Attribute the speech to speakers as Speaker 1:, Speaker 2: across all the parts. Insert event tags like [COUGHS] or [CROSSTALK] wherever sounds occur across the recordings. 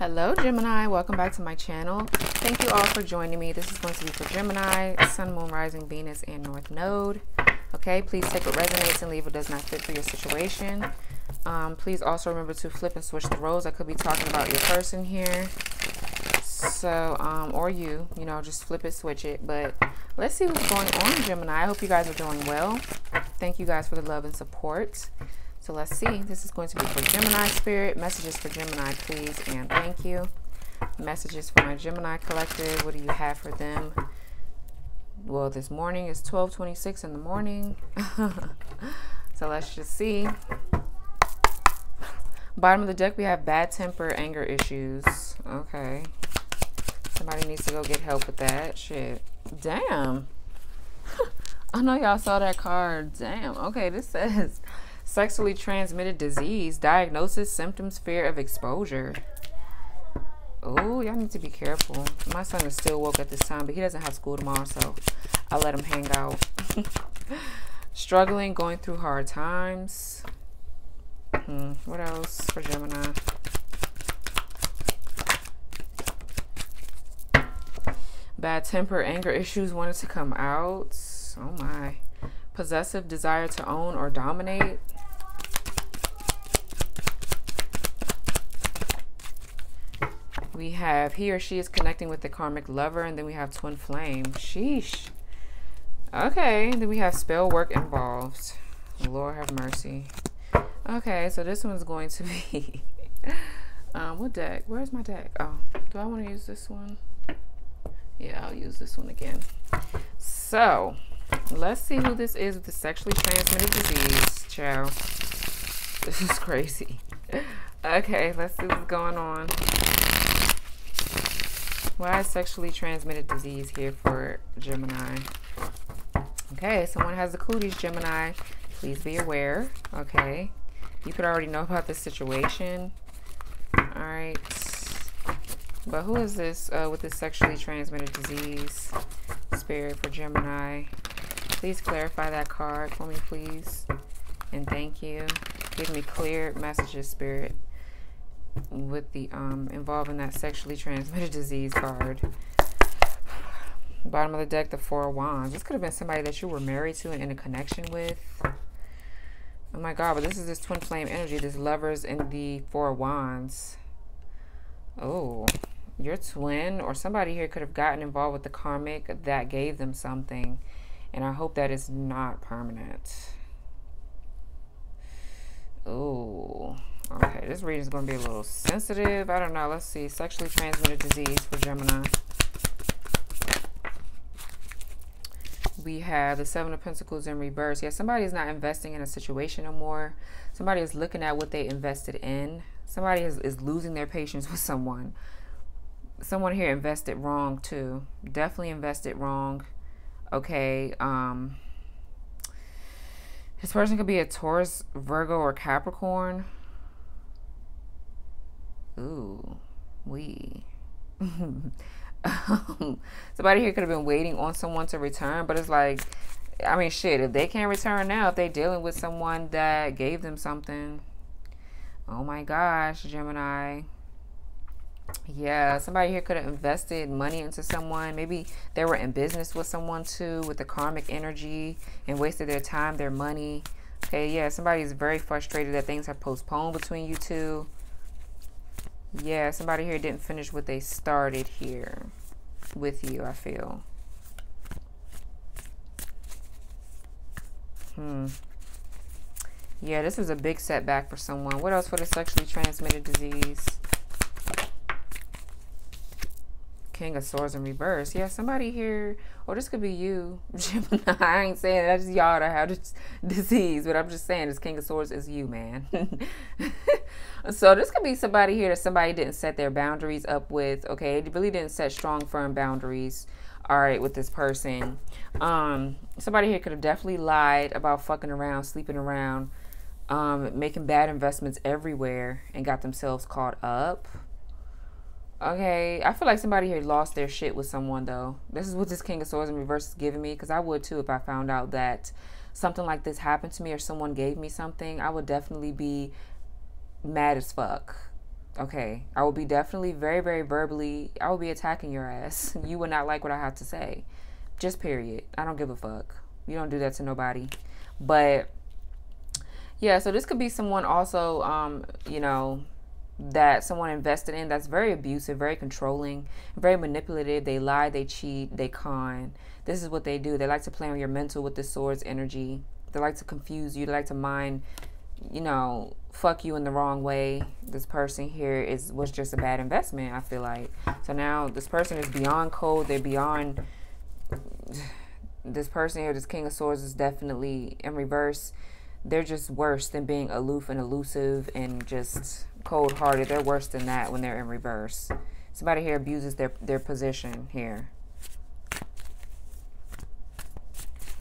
Speaker 1: Hello, Gemini. Welcome back to my channel. Thank you all for joining me. This is going to be for Gemini, Sun, Moon, Rising, Venus, and North Node. Okay, please take what resonates and leave what does not fit for your situation. Um, please also remember to flip and switch the roles. I could be talking about your person here. So, um, or you, you know, just flip it, switch it. But let's see what's going on, Gemini. I hope you guys are doing well. Thank you guys for the love and support. So let's see. This is going to be for Gemini spirit. Messages for Gemini, please, and thank you. Messages for my Gemini collective. What do you have for them? Well, this morning is 12:26 in the morning. [LAUGHS] so let's just see. Bottom of the deck, we have bad temper, anger issues. Okay. Somebody needs to go get help with that. Shit. Damn. [LAUGHS] I know y'all saw that card. Damn. Okay, this says Sexually transmitted disease, diagnosis, symptoms, fear of exposure. Oh, y'all need to be careful. My son is still woke at this time, but he doesn't have school tomorrow, so I let him hang out. [LAUGHS] Struggling, going through hard times. Hmm, what else for Gemini? Bad temper, anger issues wanted to come out. Oh my. Possessive desire to own or dominate. We have he or she is connecting with the karmic lover, and then we have twin flame. Sheesh. Okay, then we have spell work involved. Lord have mercy. Okay, so this one's going to be [LAUGHS] um what deck? Where's my deck? Oh, do I want to use this one? Yeah, I'll use this one again. So let's see who this is with the sexually transmitted disease. Ciao. [LAUGHS] This is crazy. [LAUGHS] Okay, let's see what's going on. Why is sexually transmitted disease here for Gemini? Okay, someone has the cooties, Gemini. Please be aware. Okay. You could already know about this situation. All right. But who is this uh, with this sexually transmitted disease? Spirit for Gemini. Please clarify that card for me, please. And thank you. Give me clear messages, Spirit with the um, involving that sexually transmitted disease card. Bottom of the deck, the Four of Wands. This could have been somebody that you were married to and in a connection with. Oh my God, but this is this twin flame energy, this lovers in the Four of Wands. Oh, your twin or somebody here could have gotten involved with the karmic that gave them something. And I hope that is not permanent. Oh. Okay, this reading is going to be a little sensitive. I don't know. Let's see. Sexually transmitted disease for Gemini. We have the Seven of Pentacles in reverse. Yeah, somebody is not investing in a situation no more. Somebody is looking at what they invested in. Somebody is, is losing their patience with someone. Someone here invested wrong too. Definitely invested wrong. Okay. Um, this person could be a Taurus, Virgo, or Capricorn. Ooh, we. [LAUGHS] Um, somebody here could have been waiting on someone to return, but it's like, I mean, shit, if they can't return now, if they're dealing with someone that gave them something, oh my gosh, Gemini. Yeah, somebody here could have invested money into someone. Maybe they were in business with someone too, with the karmic energy, and wasted their time, their money. Okay, yeah, somebody is very frustrated that things have postponed between you two. Yeah, somebody here didn't finish what they started here with you, I feel. Hmm. Yeah, this was a big setback for someone. What else for the sexually transmitted disease? King of Swords in reverse. Yeah, somebody here, or this could be you, [LAUGHS] Gemini. I ain't saying that's y'all that have this disease, but I'm just saying this King of Swords is you, man. [LAUGHS] so this could be somebody here that somebody didn't set their boundaries up with. Okay, they really didn't set strong, firm boundaries. All right, with this person. Um, somebody here could have definitely lied about fucking around, sleeping around, um, making bad investments everywhere, and got themselves caught up. Okay, I feel like somebody here lost their shit with someone though. This is what this King of Swords in reverse is giving me because I would too if I found out that something like this happened to me or someone gave me something. I would definitely be mad as fuck. Okay. I will be definitely very, very verbally, I will be attacking your ass. [LAUGHS] You would not like what I have to say. Just period. I don't give a fuck. You don't do that to nobody. But yeah, so this could be someone also, um, you know, that someone invested in that's very abusive, very controlling, very manipulative. They lie, they cheat, they con. This is what they do. They like to play on your mental with the swords energy. They like to confuse you. They like to mind, you know, fuck you in the wrong way. This person here is was just a bad investment, I feel like. So now this person is beyond code. They're beyond this person here, this King of Swords is definitely in reverse. They're just worse than being aloof and elusive and just cold hearted. They're worse than that when they're in reverse. Somebody here abuses their, their position here.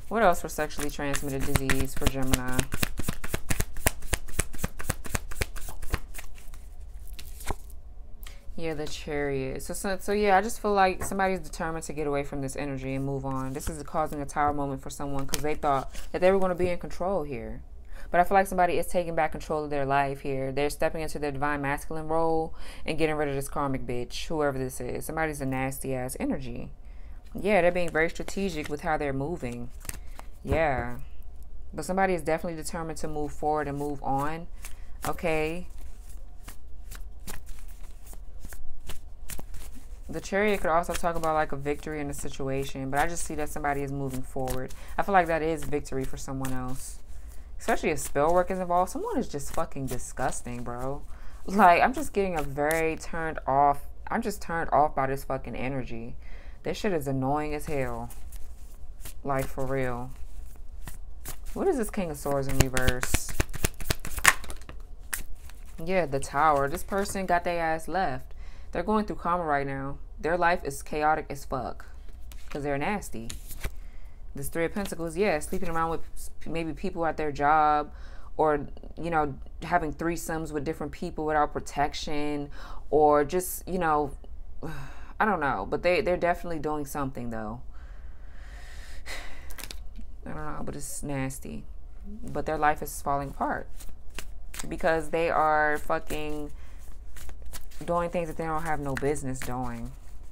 Speaker 1: What else for sexually transmitted disease for Gemini? Yeah, the chariot. So, so, so yeah, I just feel like somebody's determined to get away from this energy and move on. This is causing a tower moment for someone because they thought that they were going to be in control here. But I feel like somebody is taking back control of their life here. They're stepping into their divine masculine role and getting rid of this karmic bitch, whoever this is. Somebody's a nasty ass energy. Yeah, they're being very strategic with how they're moving. Yeah. But somebody is definitely determined to move forward and move on. Okay. the chariot could also talk about like a victory in a situation, but I just see that somebody is moving forward. I feel like that is victory for someone else. Especially if spell work is involved. Someone is just fucking disgusting, bro. Like, I'm just getting a very turned off. I'm just turned off by this fucking energy. This shit is annoying as hell. Like, for real. What is this King of Swords in reverse? Yeah, the tower. This person got their ass left. They're going through karma right now. Their life is chaotic as fuck because they're nasty. This Three of Pentacles, yeah, sleeping around with maybe people at their job or, you know, having threesomes with different people without protection or just, you know, [SIGHS] I don't know. But they, they're definitely doing something, though. [SIGHS] I don't know, but it's nasty. But their life is falling apart because they are fucking doing things that they don't have no business doing.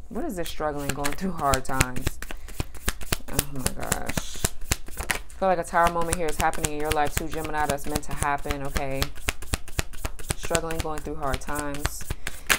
Speaker 1: What is this struggling, going through hard times? Oh my gosh. I feel like a tower moment here is happening in your life too, Gemini. That's meant to happen, okay? Struggling, going through hard times.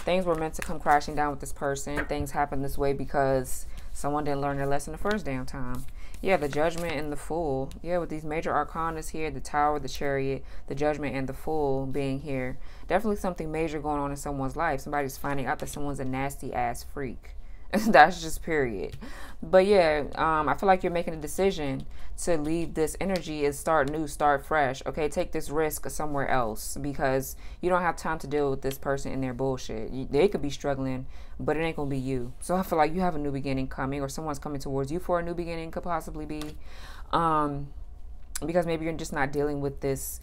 Speaker 1: Things were meant to come crashing down with this person. Things happen this way because someone didn't learn their lesson the first damn time. Yeah, the judgment and the fool. Yeah, with these major arcanas here, the tower, the chariot, the judgment, and the fool being here. Definitely something major going on in someone's life. Somebody's finding out that someone's a nasty ass freak. [LAUGHS] That's just period. But yeah, um, I feel like you're making a decision to leave this energy and start new, start fresh. Okay, take this risk somewhere else because you don't have time to deal with this person and their bullshit. They could be struggling, but it ain't gonna be you. So I feel like you have a new beginning coming, or someone's coming towards you for a new beginning. Could possibly be, um, because maybe you're just not dealing with this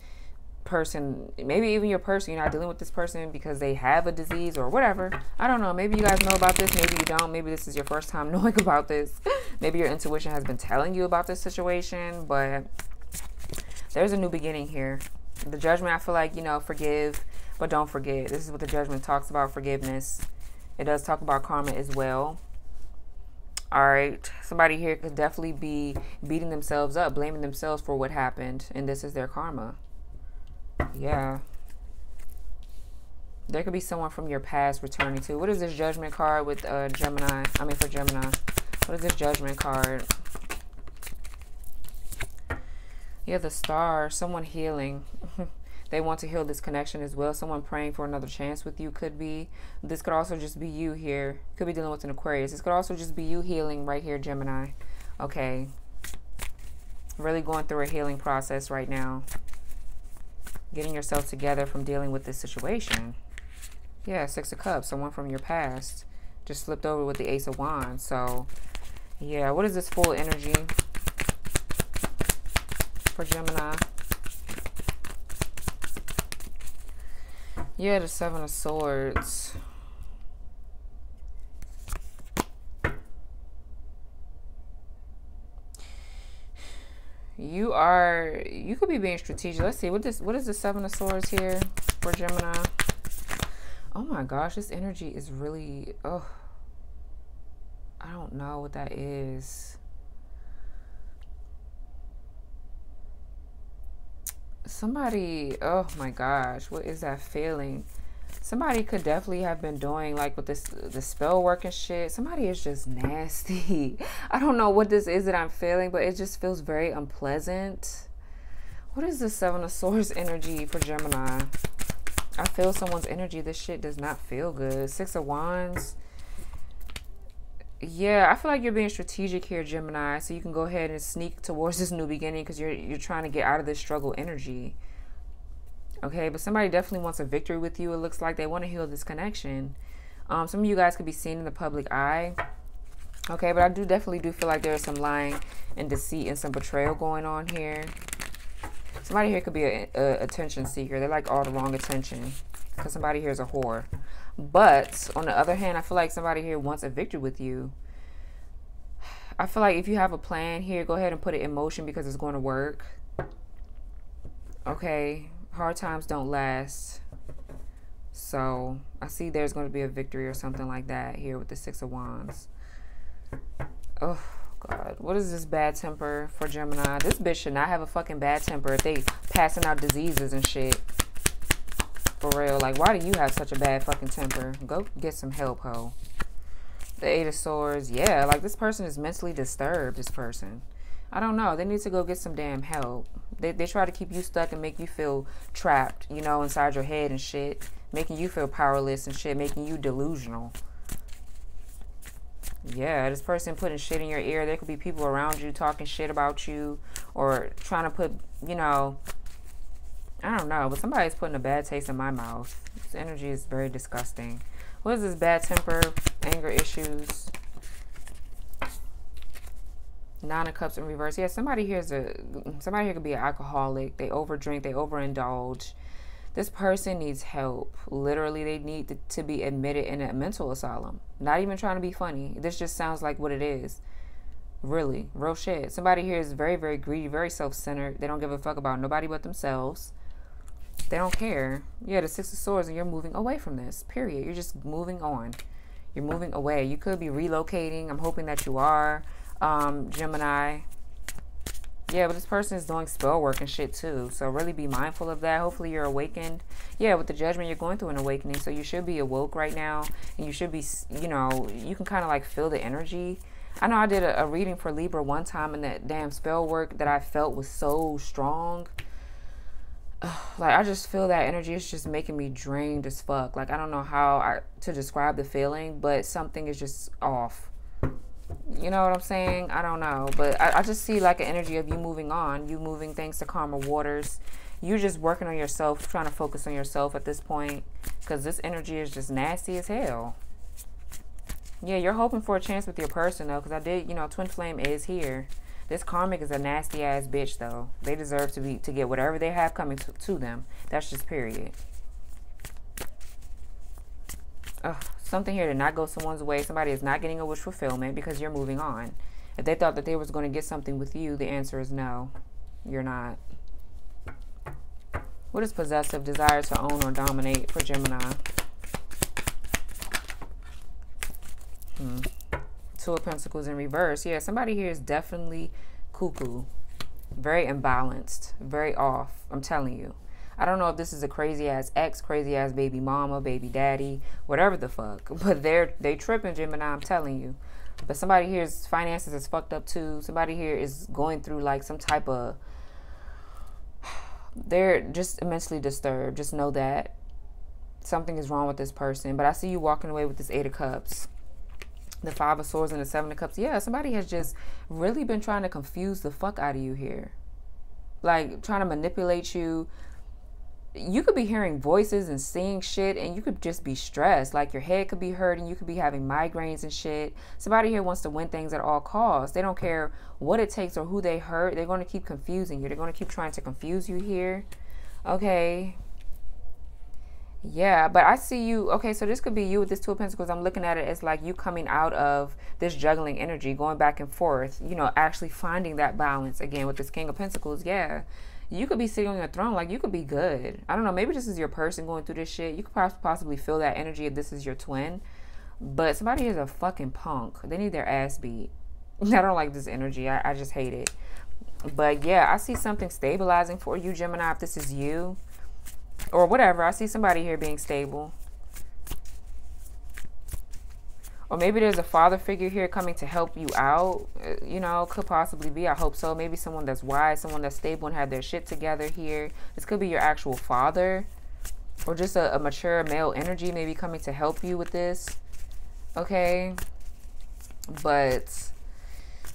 Speaker 1: person, maybe even your person, you're not dealing with this person because they have a disease or whatever. I don't know. Maybe you guys know about this. Maybe you don't. Maybe this is your first time [LAUGHS] knowing about this. maybe your intuition has been telling you about this situation, but there's a new beginning here. The judgment, I feel like, you know, forgive, but don't forget. This is what the judgment talks about forgiveness. It does talk about karma as well. All right. Somebody here could definitely be beating themselves up, blaming themselves for what happened, and this is their karma. Yeah. There could be someone from your past returning to. What is this judgment card with uh, Gemini? I mean, for Gemini. What is this judgment card? Yeah, the star. Someone healing. [LAUGHS] they want to heal this connection as well. Someone praying for another chance with you could be. This could also just be you here. Could be dealing with an Aquarius. This could also just be you healing right here, Gemini. Okay. Really going through a healing process right now getting yourself together from dealing with this situation. Yeah, Six of Cups, someone from your past just slipped over with the Ace of Wands. So, yeah, what is this full energy for Gemini? Yeah, the Seven of Swords. You are you could be being strategic let's see what this what is the seven of swords here for gemini Oh my gosh, this energy is really, oh, I don't know what that is. Somebody, oh my gosh, what is that feeling? Somebody could definitely have been doing like with this the spell work and shit. Somebody is just nasty. [LAUGHS] I don't know what this is that I'm feeling, but it just feels very unpleasant. What is the Seven of Swords energy for Gemini? I feel someone's energy. This shit does not feel good. Six of Wands. Yeah, I feel like you're being strategic here, Gemini. So you can go ahead and sneak towards this new beginning because you're you're trying to get out of this struggle energy. Okay, but somebody definitely wants a victory with you. It looks like they want to heal this connection. Um, some of you guys could be seen in the public eye. Okay, but I do definitely do feel like there's some lying and deceit and some betrayal going on here. Somebody here could be a attention seeker. They like all the wrong attention because somebody here is a whore. But on the other hand, I feel like somebody here wants a victory with you. I feel like if you have a plan here, go ahead and put it in motion because it's going to work. Okay, hard times don't last. So I see there's going to be a victory or something like that here with the Six of Wands. Oh. God. What is this bad temper for Gemini? This bitch should not have a fucking bad temper if they passing out diseases and shit. For real. Like, why do you have such a bad fucking temper? Go get some help, ho. The Eight of Swords. Yeah, like this person is mentally disturbed, this person. I don't know. They need to go get some damn help. They, they try to keep you stuck and make you feel trapped, you know, inside your head and shit. Making you feel powerless and shit. Making you delusional. Yeah, this person putting shit in your ear. There could be people around you talking shit about you or trying to put, you know, I don't know, but somebody's putting a bad taste in my mouth. This energy is very disgusting. What is this bad temper, anger issues? Nine of Cups in reverse. Yeah, somebody here is a somebody here could be an alcoholic. They overdrink, they overindulge this person needs help. Literally, they need to, to be admitted in a mental asylum. Not even trying to be funny. This just sounds like what it is. Really, real shit. Somebody here is very, very greedy, very self-centered. They don't give a fuck about nobody but themselves. They don't care. Yeah, the Six of Swords, and you're moving away from this. Period. You're just moving on. You're moving away. You could be relocating. I'm hoping that you are, um, Gemini. Yeah, but this person is doing spell work and shit too. So really be mindful of that. Hopefully you're awakened. Yeah, with the judgment, you're going through an awakening. So you should be awoke right now. And you should be, you know, you can kind of like feel the energy. I know I did a, a reading for Libra one time and that damn spell work that I felt was so strong. [SIGHS] like I just feel that energy is just making me drained as fuck. Like I don't know how I, to describe the feeling, but something is just off you know what I'm saying? I don't know. But I, I, just see like an energy of you moving on, you moving things to calmer waters. You're just working on yourself, trying to focus on yourself at this point. Because this energy is just nasty as hell. Yeah, you're hoping for a chance with your person though. Because I did, you know, Twin Flame is here. This karmic is a nasty ass bitch though. They deserve to be to get whatever they have coming to, to them. That's just period. Ugh something here to not go someone's way. Somebody is not getting a wish fulfillment because you're moving on. If they thought that they was going to get something with you, the answer is no. You're not. What is possessive? Desire to own or dominate for Gemini. Hmm. Two of Pentacles in reverse. Yeah, somebody here is definitely cuckoo. Very imbalanced. Very off. I'm telling you. I don't know if this is a crazy ass ex, crazy ass baby mama, baby daddy, whatever the fuck. [LAUGHS] But they're they tripping, Gemini. I'm telling you. But somebody here's finances is fucked up too. Somebody here is going through like some type of. [SIGHS] They're just immensely disturbed. Just know that something is wrong with this person. But I see you walking away with this Eight of Cups the five of swords and the seven of cups yeah somebody has just really been trying to confuse the fuck out of you here like trying to manipulate you you could be hearing voices and seeing shit and you could just be stressed like your head could be hurting you could be having migraines and shit somebody here wants to win things at all costs they don't care what it takes or who they hurt they're going to keep confusing you they're going to keep trying to confuse you here okay yeah, but I see you. Okay, so this could be you with this Two of Pentacles. I'm looking at it as like you coming out of this juggling energy, going back and forth, you know, actually finding that balance again with this King of Pentacles. Yeah, you could be sitting on your throne. Like you could be good. I don't know. Maybe this is your person going through this shit. You could possibly feel that energy if this is your twin. But somebody is a fucking punk. They need their ass beat. [LAUGHS] I don't like this energy. I, I just hate it. But yeah, I see something stabilizing for you, Gemini, if this is you. Or whatever. I see somebody here being stable. Or maybe there's a father figure here coming to help you out. Uh, you know, could possibly be. I hope so. Maybe someone that's wise, someone that's stable and had their shit together here. This could be your actual father. Or just a, a mature male energy maybe coming to help you with this. Okay. But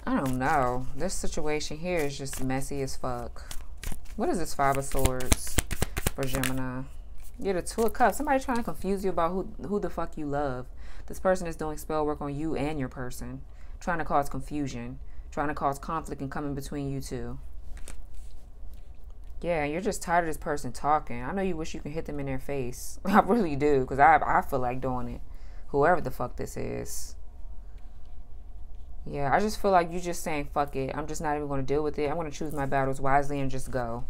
Speaker 1: I don't know. This situation here is just messy as fuck. What is this Five of Swords for Gemini? You're the Two of Cups. Somebody trying to confuse you about who, who the fuck you love. This person is doing spell work on you and your person. Trying to cause confusion. Trying to cause conflict and coming between you two. Yeah, you're just tired of this person talking. I know you wish you could hit them in their face. [LAUGHS] I really do, because I, I feel like doing it. Whoever the fuck this is. Yeah, I just feel like you're just saying, fuck it. I'm just not even going to deal with it. I'm going to choose my battles wisely and just go.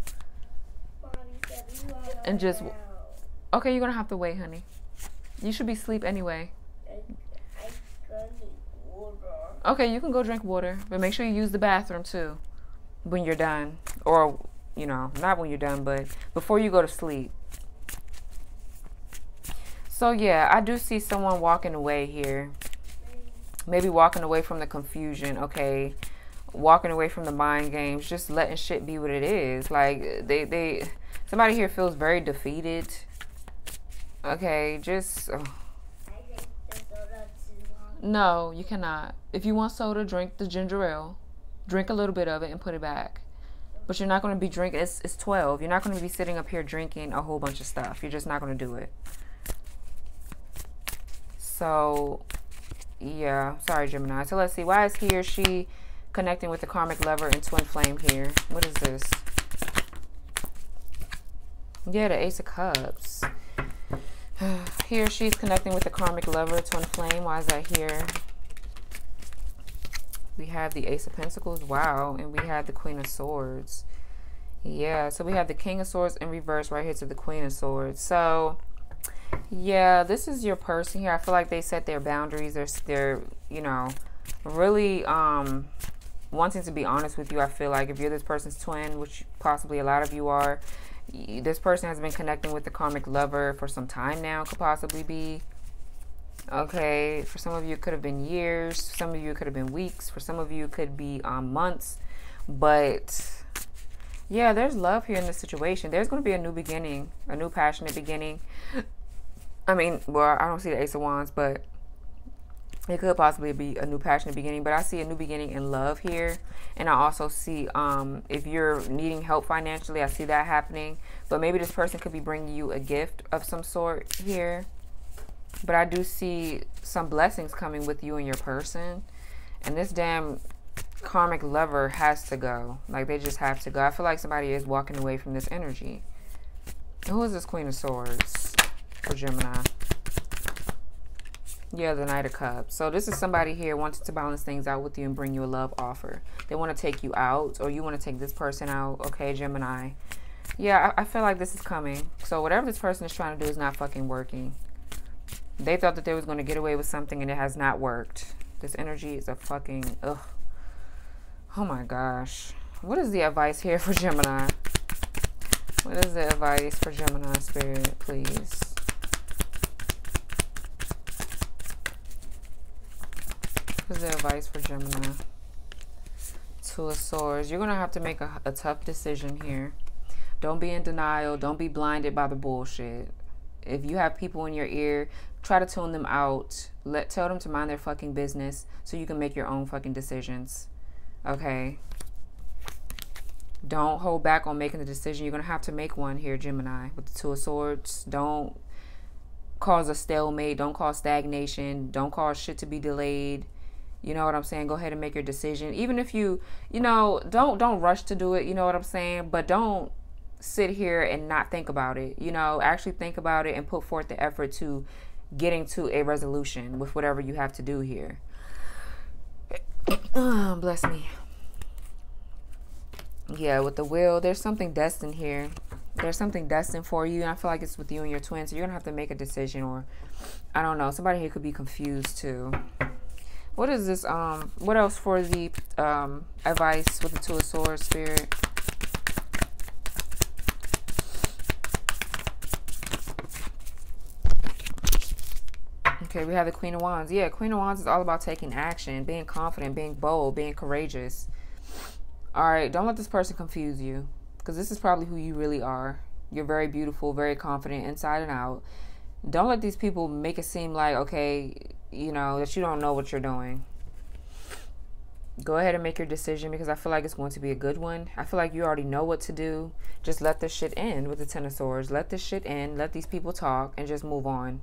Speaker 1: And just. Okay, you're going to have to wait, honey. You should be asleep anyway. Okay, you can go drink water, but make sure you use the bathroom too when you're done. Or, you know, not when you're done, but before you go to sleep. So, yeah, I do see someone walking away here maybe walking away from the confusion okay walking away from the mind games just letting shit be what it is like they they somebody here feels very defeated okay just oh. No you cannot. If you want soda drink the ginger ale. Drink a little bit of it and put it back. But you're not going to be drinking it's, it's 12 you're not going to be sitting up here drinking a whole bunch of stuff. You're just not going to do it. So yeah sorry gemini. So let's see. Why is he or she connecting with the karmic lover and twin flame here? What is this? Yeah the ace of cups [SIGHS] here she's connecting with the karmic lover twin flame why is that here we have the ace of pentacles wow and we have the queen of swords yeah so we have the king of swords in reverse right here to the queen of swords so yeah, this is your person here. I feel like they set their boundaries. They're, they're you know, really um, wanting to be honest with you. I feel like if you're this person's twin, which possibly a lot of you are, this person has been connecting with the karmic lover for some time now, could possibly be. Okay, for some of you, it could have been years. Some of you, it could have been weeks. For some of you, it could be um, months. But yeah, there's love here in this situation. There's going to be a new beginning, a new passionate beginning. I mean, well, I don't see the Ace of Wands, but it could possibly be a new passionate beginning. But I see a new beginning in love here. And I also see um, if you're needing help financially, I see that happening. But maybe this person could be bringing you a gift of some sort here. But I do see some blessings coming with you and your person. And this damn karmic lover has to go. Like, they just have to go. I feel like somebody is walking away from this energy. Who is this Queen of Swords? for Gemini. Yeah, the Knight of Cups. So this is somebody here wanting to balance things out with you and bring you a love offer. They want to take you out or you want to take this person out. Okay, Gemini. Yeah, I, I feel like this is coming. So whatever this person is trying to do is not fucking working. They thought that they was going to get away with something and it has not worked. This energy is a fucking... Ugh. Oh my gosh. What is the advice here for Gemini? What is the advice for Gemini Spirit, please? Is the advice for Gemini? Two of Swords. You're going to have to make a, a tough decision here. Don't be in denial. Don't be blinded by the bullshit. If you have people in your ear, try to tune them out. Let Tell them to mind their fucking business so you can make your own fucking decisions. Okay? Don't hold back on making the decision. You're going to have to make one here, Gemini, with the Two of Swords. Don't cause a stalemate. Don't cause stagnation. Don't cause shit to be delayed. You know what I'm saying? Go ahead and make your decision. Even if you, you know, don't don't rush to do it, you know what I'm saying? But don't sit here and not think about it. You know, actually think about it and put forth the effort to getting to a resolution with whatever you have to do here. [COUGHS] Ah, bless me. Yeah, with the wheel, there's something destined here. There's something destined for you, and I feel like it's with you and your twins. So you're gonna have to make a decision, or I don't know. Somebody here could be confused too. What is this? Um, what else for the um advice with the two of swords spirit? Okay, we have the Queen of Wands. Yeah, Queen of Wands is all about taking action, being confident, being bold, being courageous. All right, don't let this person confuse you because this is probably who you really are. You're very beautiful, very confident inside and out. Don't let these people make it seem like, okay, you know, that you don't know what you're doing. Go ahead and make your decision because I feel like it's going to be a good one. I feel like you already know what to do. Just let this shit end with the Ten of Swords. Let this shit end. Let these people talk and just move on.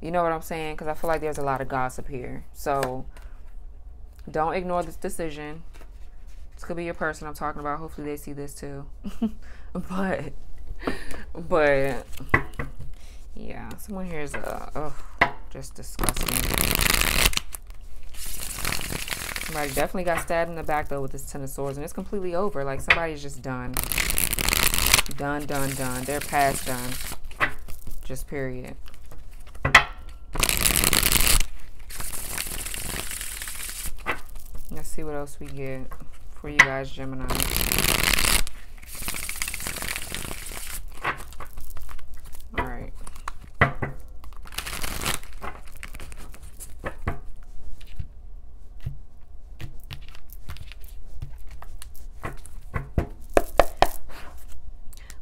Speaker 1: You know what I'm saying? Because I feel like there's a lot of gossip here. So don't ignore this decision. This could be your person I'm talking about. Hopefully they see this too. [LAUGHS] but, but, yeah. Someone here is, uh, just disgusting. Somebody definitely got stabbed in the back though with this Ten of Swords. And it's completely over. Like somebody's just done. Done, done, done. They're past done. Just period. Let's see what else we get for you guys, Gemini. All right.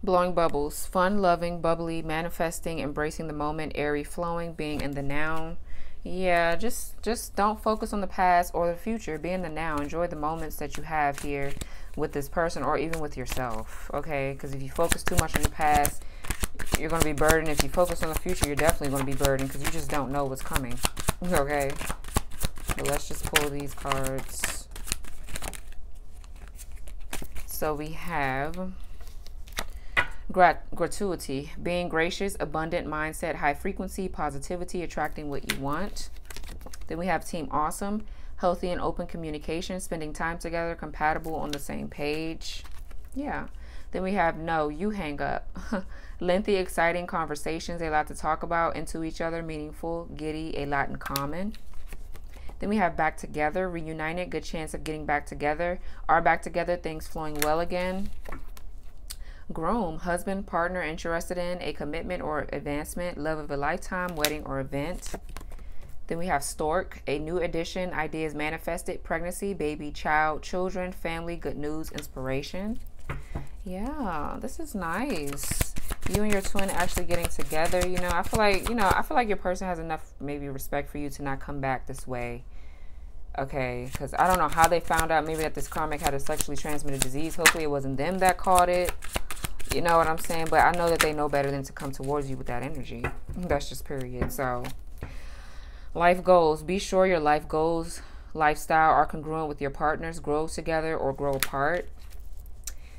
Speaker 1: Blowing bubbles. Fun, loving, bubbly, manifesting, embracing the moment, airy, flowing, being in the noun yeah just just don't focus on the past or the future. Be in the now. Enjoy the moments that you have here with this person or even with yourself okay? Because if you focus too much on the past you're going to be burdened. If you focus on the future you're definitely going to be burdened because you just don't know what's coming okay? Let's just pull these cards. So we have Grat gratuity, being gracious, abundant mindset, high frequency, positivity, attracting what you want. Then we have team awesome, healthy and open communication, spending time together, compatible on the same page. Yeah. Then we have no, you hang up. [LAUGHS] Lengthy, exciting conversations, a lot to talk about, into each other, meaningful, giddy, a lot in common. Then we have back together, reunited, good chance of getting back together. Are back together, things flowing well again. Groom, husband, partner interested in a commitment or advancement, love of a lifetime, wedding or event. Then we have Stork, a new addition, ideas manifested, pregnancy, baby, child, children, family, good news, inspiration. Yeah, this is nice. You and your twin actually getting together, you know, I feel like, you know, I feel like your person has enough maybe respect for you to not come back this way. Okay, because I don't know how they found out maybe that this karmic had a sexually transmitted disease. Hopefully it wasn't them that caught it. You know what I'm saying? But I know that they know better than to come towards you with that energy. That's just period. So, life goals. Be sure your life goals, lifestyle are congruent with your partners. Grow together or grow apart.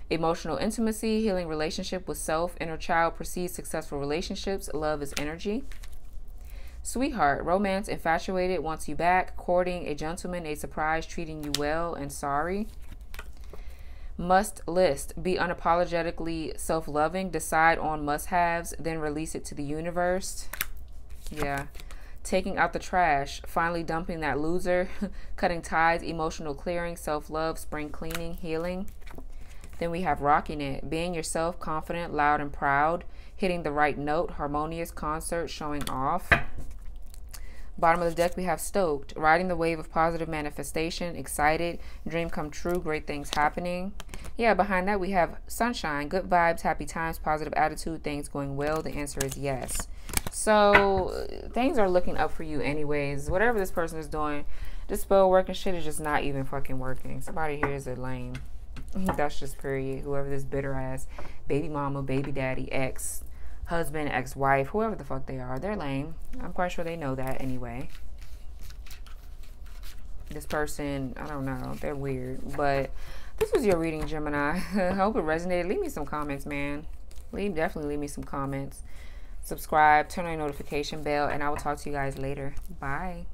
Speaker 1: Emotional intimacy, healing relationship with self, inner child precedes successful relationships. Love is energy. Sweetheart, romance, infatuated, wants you back, courting, a gentleman, a surprise, treating you well, and sorry. Must list. Be unapologetically self loving. Decide on must haves, then release it to the universe. Yeah. Taking out the trash. Finally dumping that loser. [LAUGHS] Cutting ties. Emotional clearing. Self love. Spring cleaning. Healing. Then we have rocking it. Being yourself, confident, loud, and proud. Hitting the right note. Harmonious concert. Showing off. Bottom of the deck, we have stoked, riding the wave of positive manifestation, excited, dream come true, great things happening. Yeah, behind that, we have sunshine, good vibes, happy times, positive attitude, things going well. The answer is yes. So things are looking up for you, anyways. Whatever this person is doing, this spell working shit is just not even fucking working. Somebody here is a lame. [LAUGHS] That's just period. Whoever this bitter ass baby mama, baby daddy, ex, husband, ex-wife, whoever the fuck they are, they're lame. I'm quite sure they know that anyway. This person, I don't know, they're weird. But this was your reading, Gemini. [LAUGHS] I hope it resonated. Leave me some comments, man. Leave definitely leave me some comments. Subscribe, turn on your notification bell, and I will talk to you guys later. Bye.